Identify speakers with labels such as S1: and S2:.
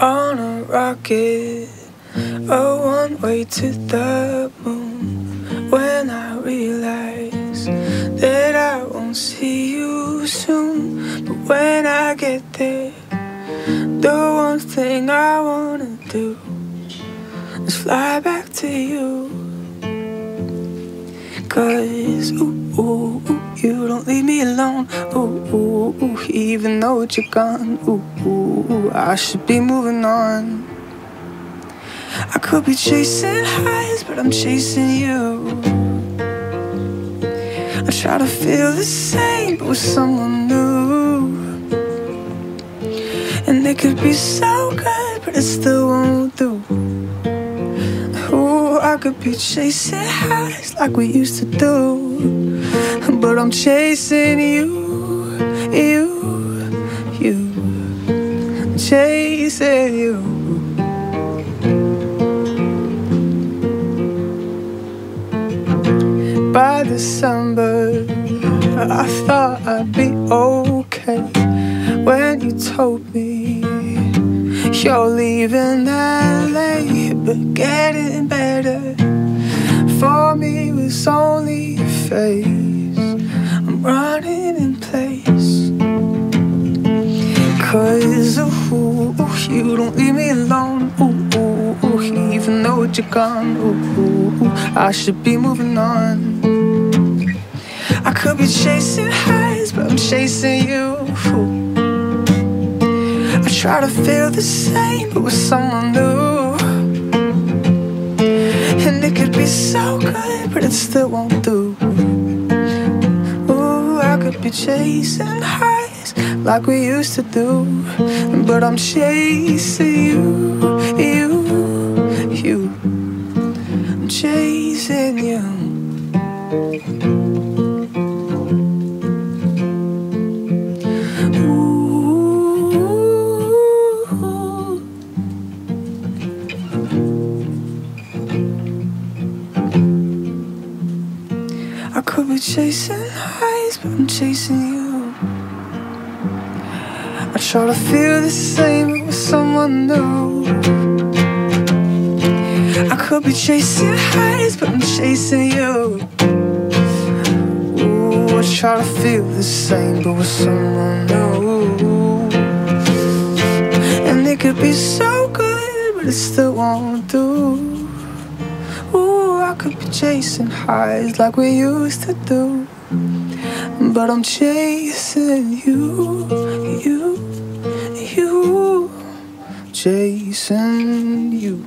S1: on a rocket, a one way to the moon. When I realize that I won't see you soon, but when I get there, the one thing I wanna do is fly back to you. Cause, ooh, ooh, ooh, you don't leave me alone. Ooh, ooh, ooh, even though you're gone. Ooh, ooh, ooh, I should be moving on. I could be chasing highs, but I'm chasing you. I try to feel the same, but with someone new. And it could be so good, but it still won't do. Ooh, I could be chasing highs like we used to do. But I'm chasing you, you, you. Chasing you. By December, I thought I'd be okay when you told me you're leaving LA, but getting better for me was only a phase. I'm running in place. Cause ooh, ooh, you don't leave me alone. Ooh, ooh, ooh, even though you're gone. Ooh, ooh, ooh, I should be moving on. I could be chasing highs, but I'm chasing you. Ooh. I try to feel the same, but with someone new. But it still won't do. Ooh, I could be chasing highs like we used to do. But I'm chasing you, you, you. I'm chasing you. I could be chasing highs, but I'm chasing you. I try to feel the same with someone new. I could be chasing highs, but I'm chasing you. Ooh, I try to feel the same, but with someone new. And it could be so good, but it still won't do. Could be chasing highs like we used to do. But I'm chasing you, you, you, chasing you.